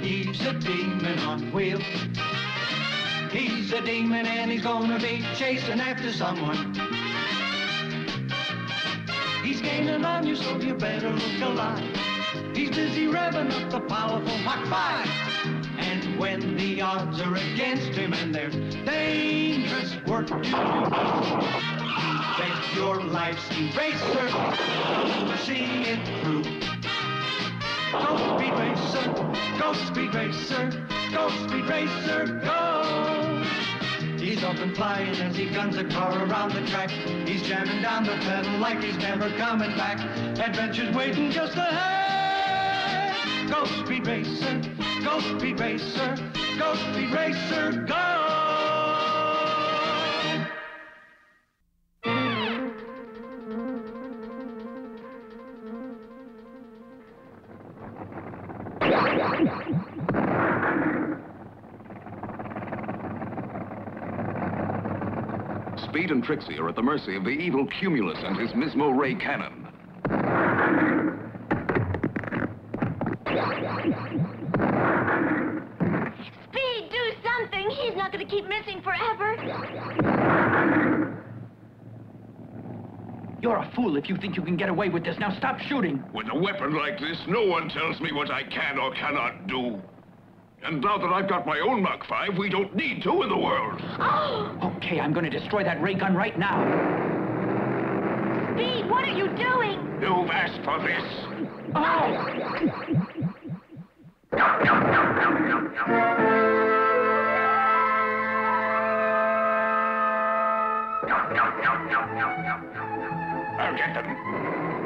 he's a demon on wheels. He's a demon and he's gonna be chasing after someone. He's gaining on you, so you better look alive. He's busy revving up the powerful Mach 5. And when the odds are against him and there's dangerous work to do, bet your life, Speed Racer, you'll see it through. Racer, go Speed Racer, go Speed Racer, go! He's up and flying as he guns a car around the track. He's jamming down the pedal like he's never coming back. Adventure's waiting just ahead. Go Speed Racer, go Speed Racer, go Speed Racer, go! And Trixie are at the mercy of the evil Cumulus and his Mismo ray cannon. Speed, do something. He's not going to keep missing forever. You're a fool if you think you can get away with this. Now stop shooting. With a weapon like this, no one tells me what I can or cannot do. And now that I've got my own Mach 5, we don't need two in the world. Oh, Okay, I'm going to destroy that ray gun right now. Speed, what are you doing? You've asked for this. Oh! I'll get them.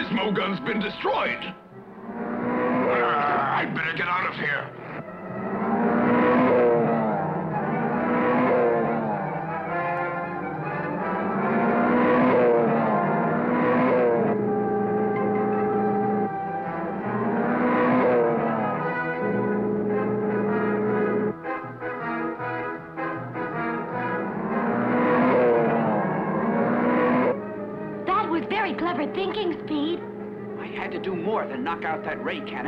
Mismo gun's been destroyed. Ah, I'd better get out of here.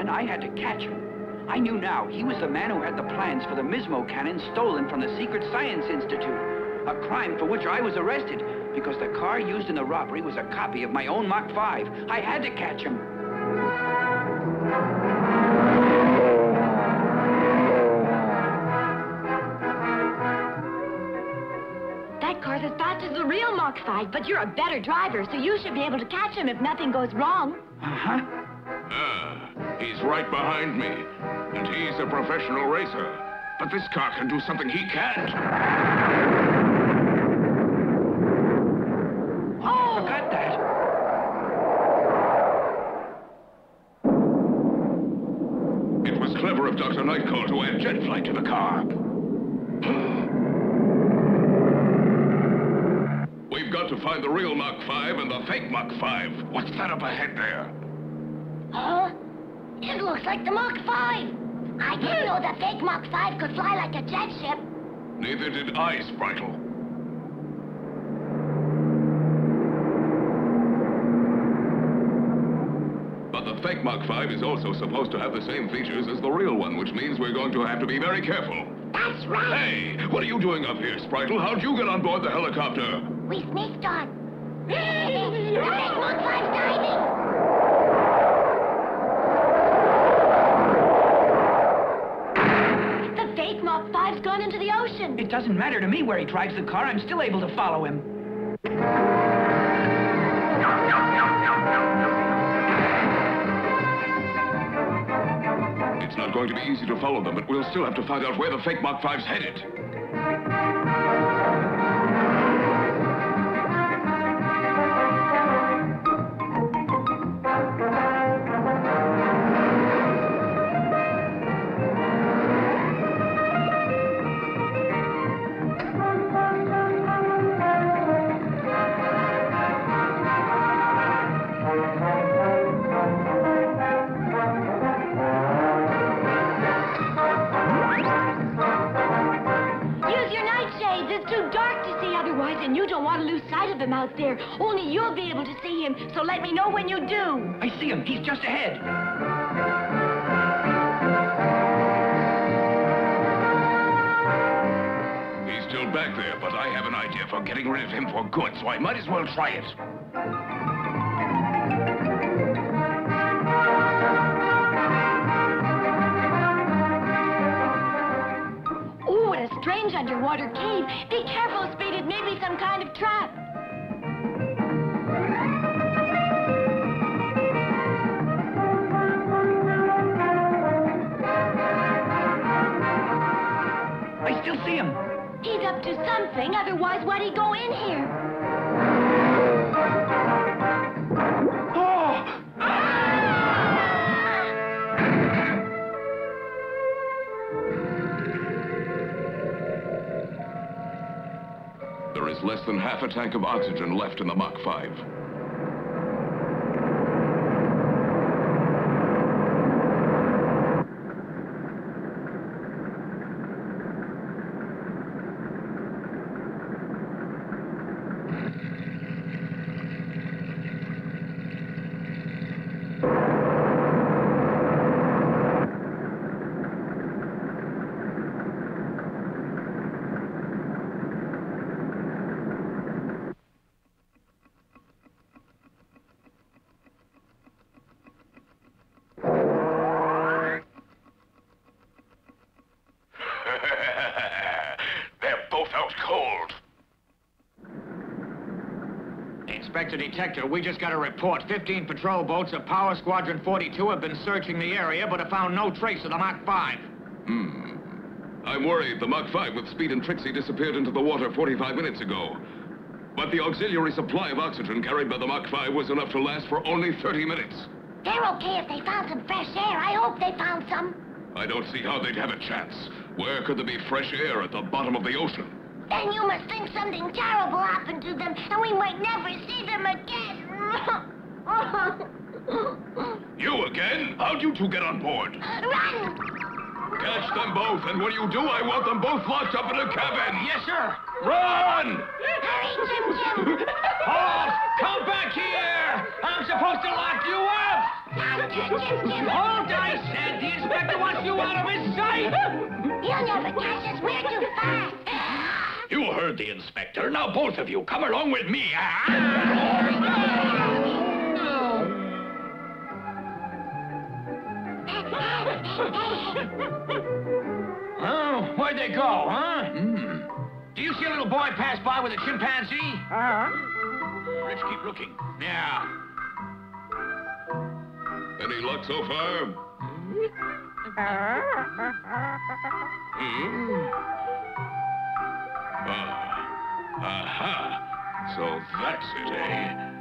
Cannon. I had to catch him. I knew now he was the man who had the plans for the Mismo cannon stolen from the Secret Science Institute. A crime for which I was arrested because the car used in the robbery was a copy of my own Mach 5. I had to catch him. That car's as fast as the real Mach 5, but you're a better driver, so you should be able to catch him if nothing goes wrong. Uh-huh. Right behind me. And he's a professional racer. But this car can do something he can't. Oh! Forgot that. It was clever of Dr. Nightcall to add jet flight to the car. We've got to find the real Mach 5 and the fake Mach 5. What's that up ahead there? Huh? Looks like the Mach 5. I didn't know the fake Mach 5 could fly like a jet ship. Neither did I, Spritle. But the fake Mach 5 is also supposed to have the same features as the real one, which means we're going to have to be very careful. That's right. Hey, what are you doing up here, Spritle? How'd you get on board the helicopter? We sneaked on. the fake Mach 5's diving. The fake Mach 5's gone into the ocean. It doesn't matter to me where he drives the car. I'm still able to follow him. It's not going to be easy to follow them, but we'll still have to find out where the fake Mach 5's headed. Able him, so let me know when you do. I see him. He's just ahead. He's still back there, but I have an idea for getting rid of him for good, so I might as well try it. Ooh, what a strange underwater cave. Be careful, Speed. It may be some kind of trap. I see him. He's up to something, otherwise why'd he go in here? Oh! There is less than half a tank of oxygen left in the Mach 5. They're both out cold. Inspector Detector, we just got a report. 15 patrol boats of Power Squadron 42 have been searching the area, but have found no trace of the Mach 5. Hmm. I'm worried the Mach 5 with Speed and Trixie disappeared into the water 45 minutes ago. But the auxiliary supply of oxygen carried by the Mach 5 was enough to last for only 30 minutes. They're okay if they found some fresh air. I hope they found some. I don't see how they'd have a chance. Where could there be fresh air at the bottom of the ocean? Then you must think something terrible happened to them, and we might never see them again. You again? How'd you two get on board? Run! Catch them both, and when you do, I want them both locked up in a cabin. Yes, sir. Run! Hurry, Chim Chim! Halt! Come back here! I'm supposed to lock you up! Faster, Chim Chim! Halt, I said! The inspector wants you out of his sight! You'll never catch us. We're too fast. You heard the inspector. Now both of you come along with me. Oh, where'd they go, huh? Hmm. Do you see a little boy pass by with a chimpanzee? Uh-huh. Let's keep looking. Yeah. Any luck so far? Hmm? Ah. Aha. So that's it, eh?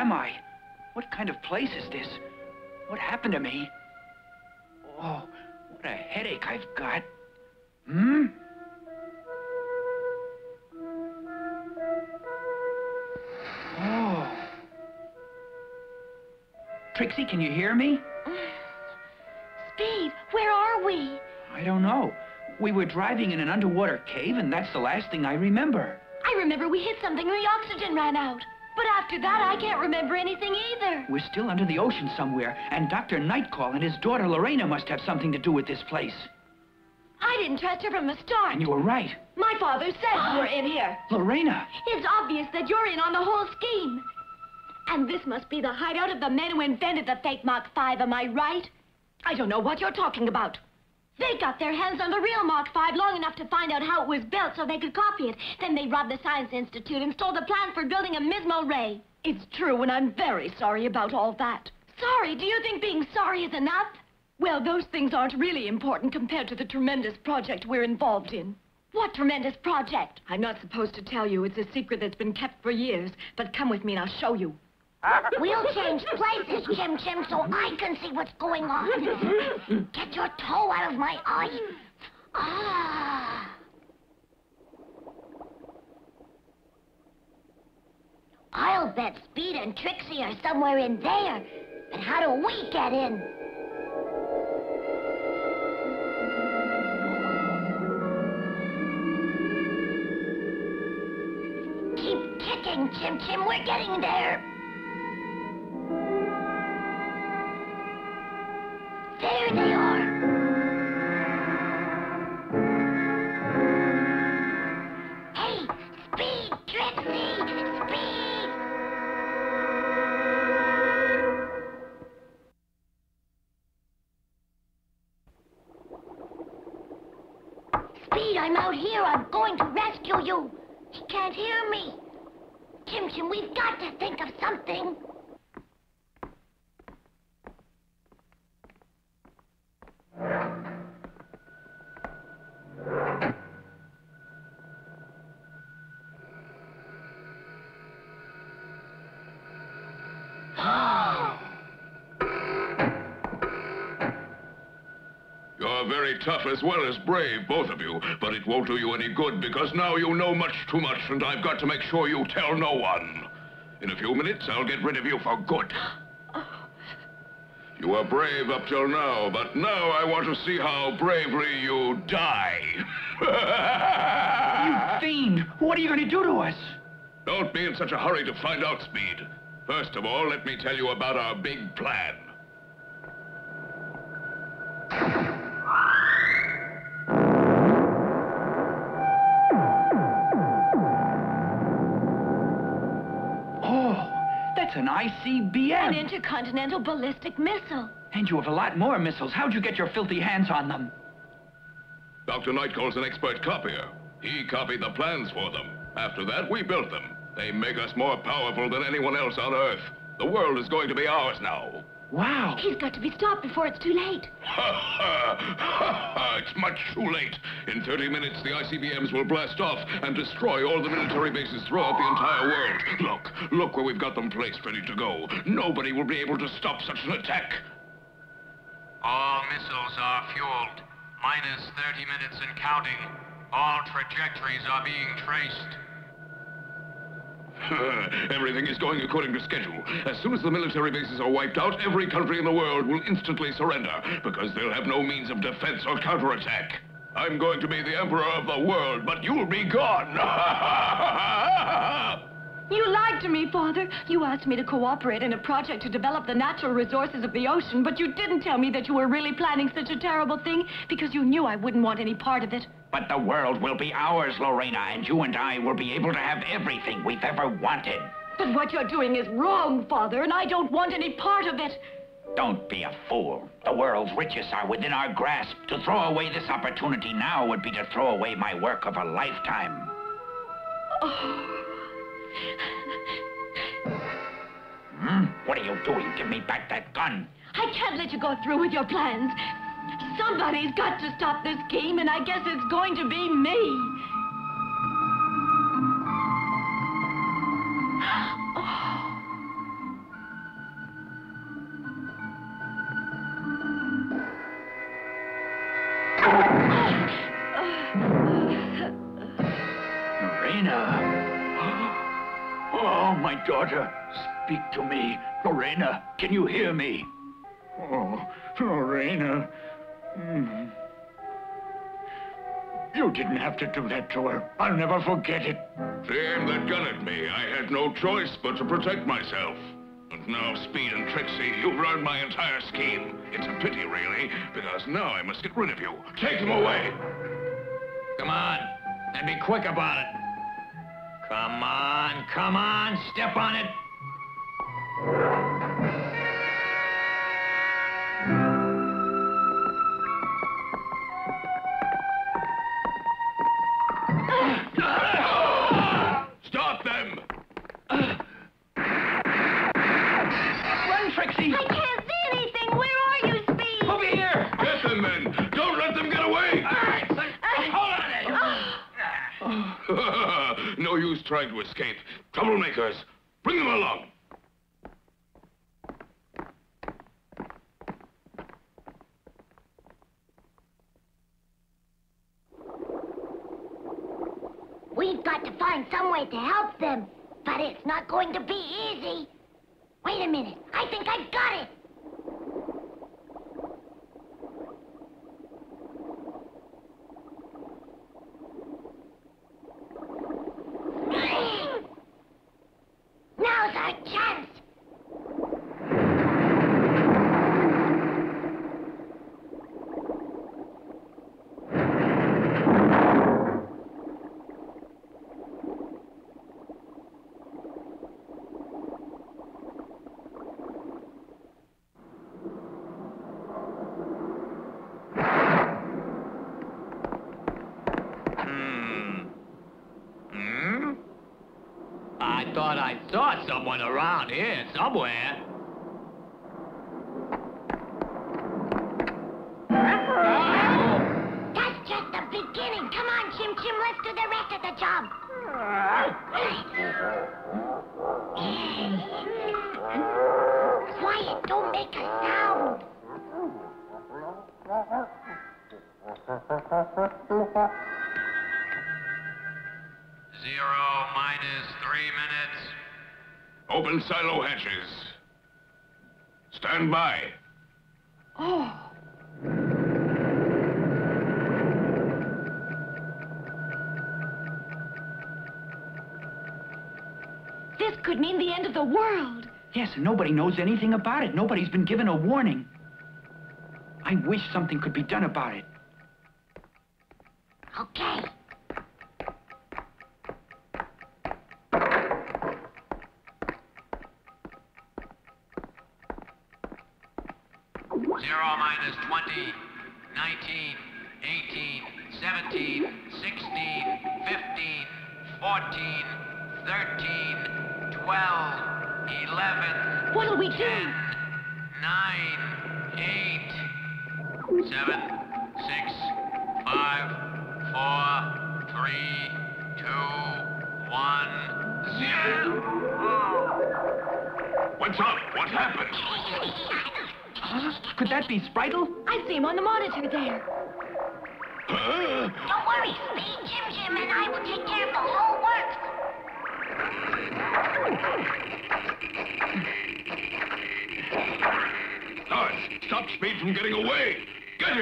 Am I? What kind of place is this? What happened to me? Oh, what a headache I've got. Hmm? Oh. Trixie, can you hear me? Speed, where are we? I don't know. We were driving in an underwater cave, and that's the last thing I remember. I remember we hit something and the oxygen ran out. But after that, I can't remember anything either. We're still under the ocean somewhere, and Dr. Nightcall and his daughter Lorena must have something to do with this place. I didn't trust her from the start. And you were right. My father said you were in here. Lorena! It's obvious that you're in on the whole scheme. And this must be the hideout of the men who invented the fake Mach V, am I right? I don't know what you're talking about. They got their hands on the real Mach V long enough to find out how it was built so they could copy it. Then they robbed the Science Institute and stole the plan for building a Mismo ray. It's true, and I'm very sorry about all that. Sorry? Do you think being sorry is enough? Well, those things aren't really important compared to the tremendous project we're involved in. What tremendous project? I'm not supposed to tell you. It's a secret that's been kept for years. But come with me and I'll show you. We'll change places, Chim Chim, so I can see what's going on. Get your toe out of my eye. Ah. I'll bet Speed and Trixie are somewhere in there. But how do we get in? Keep kicking, Chim Chim. We're getting. There Speed, I'm out here. I'm going to rescue you. He can't hear me. Chim Chim, we've got to think of something. Tough as well as brave, both of you, but it won't do you any good because now you know much too much and I've got to make sure you tell no one. In a few minutes, I'll get rid of you for good. You were brave up till now, but now I want to see how bravely you die. You fiend! What are you going to do to us? Don't be in such a hurry to find out, Speed. First of all, let me tell you about our big plan. ICBM. An intercontinental ballistic missile. And you have a lot more missiles. How'd you get your filthy hands on them? Dr. Nightcall's an expert copier. He copied the plans for them. After that, we built them. They make us more powerful than anyone else on Earth. The world is going to be ours now. Wow. He's got to be stopped before it's too late. Ha ha! Ha ha! It's much too late. In 30 minutes, the ICBMs will blast off and destroy all the military bases throughout the entire world. Look, look where we've got them placed ready to go. Nobody will be able to stop such an attack. All missiles are fueled. Minus 30 minutes and counting. All trajectories are being traced. Everything is going according to schedule. As soon as the military bases are wiped out, every country in the world will instantly surrender because they'll have no means of defense or counterattack. I'm going to be the emperor of the world, but you'll be gone. You lied to me, Father. You asked me to cooperate in a project to develop the natural resources of the ocean, but you didn't tell me that you were really planning such a terrible thing because you knew I wouldn't want any part of it. But the world will be ours, Lorena, and you and I will be able to have everything we've ever wanted. But what you're doing is wrong, Father, and I don't want any part of it. Don't be a fool. The world's riches are within our grasp. To throw away this opportunity now would be to throw away my work of a lifetime. Oh. Hmm? What are you doing? Give me back that gun. I can't let you go through with your plans. Somebody's got to stop this scheme, and I guess it's going to be me. Oh, my daughter, speak to me. Lorena, can you hear me? Oh, Lorena. Hmm. You didn't have to do that to her. I'll never forget it. They aimed that gun at me. I had no choice but to protect myself. And now, Speed and Trixie, you've ruined my entire scheme. It's a pity, really, because now I must get rid of you. Take them away. Come on, and be quick about it. Come on, come on, step on it. Trying to escape. Troublemakers, bring them along. We've got to find some way to help them, but it's not going to be easy. Wait a minute. I think I've got it. Now's our chance. Hmm. Hmm? I thought I saw someone around here somewhere. That's just the beginning. Come on, Chim Chim. Let's do the rest of the job. Quiet. Don't make a sound. Zero minus three minutes. Open silo hatches. Stand by. Oh. This could mean the end of the world. Yes, and nobody knows anything about it. Nobody's been given a warning. I wish something could be done about it. Okay. Zero minus 20, 19, 18, 17, 16, 15, 14, 13, 12, 11, What'll we do? 10, 9, 8, 7, 6, 5, 4, 3, 2, 1, 0. What's up? What happened? Could that be Spritle? I see him on the monitor there. Huh? Don't worry. Speed, Chim Chim, and I will take care of the whole works. Guards, stop Speed from getting away. Get him!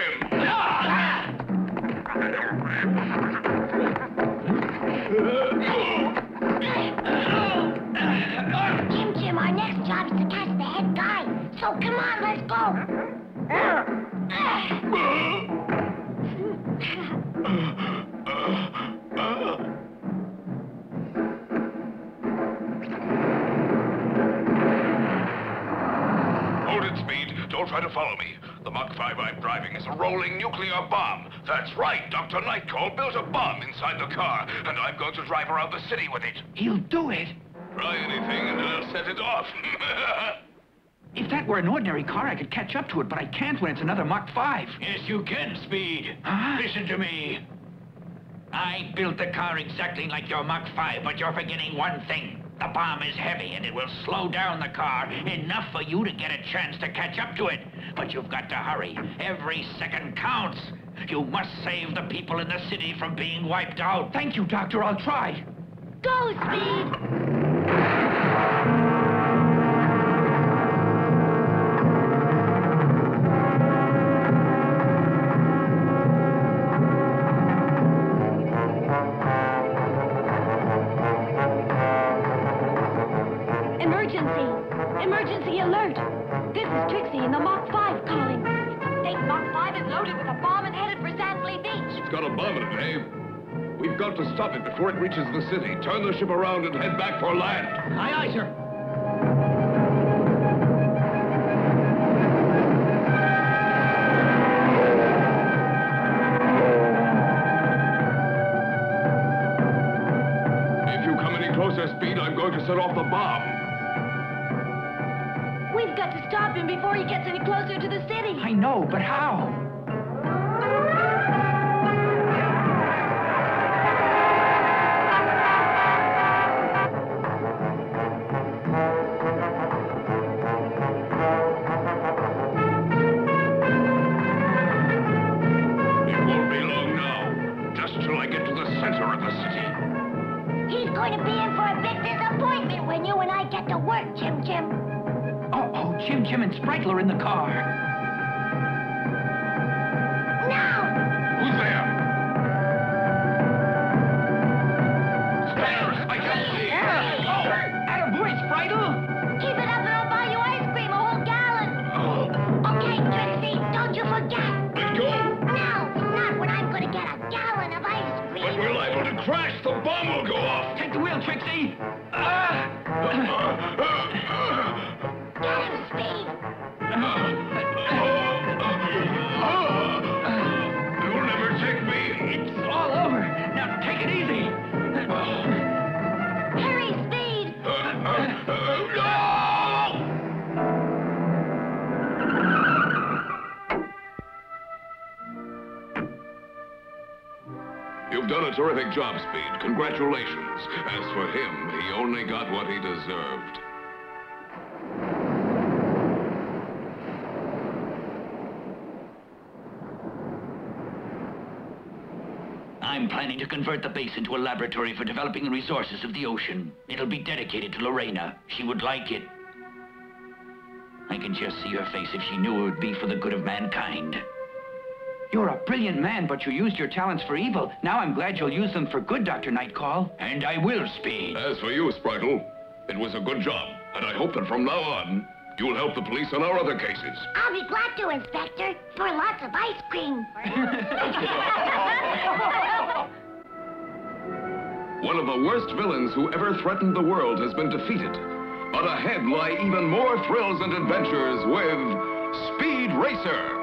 Chim Chim, our next job is to catch the head guy. So come on, The Mach 5 I'm driving is a rolling nuclear bomb. That's right. Dr. Nightcall built a bomb inside the car, and I'm going to drive around the city with it. He'll do it. Try anything, and I'll set it off. If that were an ordinary car, I could catch up to it, but I can't when it's another Mach 5. Yes, you can, Speed. Huh? Listen to me. I built the car exactly like your Mach 5, but you're forgetting one thing. The bomb is heavy, and it will slow down the car enough for you to get a chance to catch up to it. But you've got to hurry. Every second counts. You must save the people in the city from being wiped out. Thank you, Doctor. I'll try. Go, Speed! Emergency alert! This is Trixie in the Mach 5 calling. Fake Mach 5 is loaded with a bomb and headed for Sandley Beach. It's got a bomb in it, Dave. We've got to stop it before it reaches the city. Turn the ship around and head back for land. Aye, aye, sir. If you come any closer, Speed, I'm going to set off the bomb. Got to stop him before he gets any closer to the city. I know, but how? And in the car. A terrific job, Speed. Congratulations. As for him, he only got what he deserved. I'm planning to convert the base into a laboratory for developing the resources of the ocean. It'll be dedicated to Lorena. She would like it. I can just see her face if she knew it would be for the good of mankind. You're a brilliant man, but you used your talents for evil. Now I'm glad you'll use them for good, Dr. Nightcall. And I will, Speed. As for you, Spritle, it was a good job, and I hope that from now on, you'll help the police on our other cases. I'll be glad to, Inspector, for lots of ice cream. One of the worst villains who ever threatened the world has been defeated. But ahead lie even more thrills and adventures with Speed Racer.